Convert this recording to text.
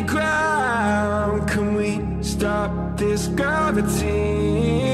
the ground Can we stop this gravity?